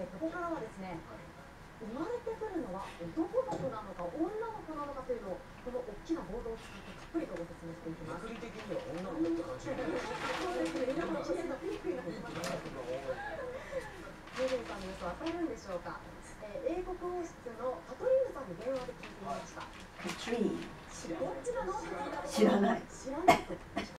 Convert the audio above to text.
えここからはですね生まれてくるのは男の子なのか女の子なのかというのをこの大きなボードを使ってたっぷりとご説明していきます。的には女の子って感じ。そうですね。今の知念がピンクになってます。ジュリーさんの様子わかるんでしょうか。えー、英国王室のカトリーヌさんに電話で聞いてみました。カトリー。どなの？知らない。知らない。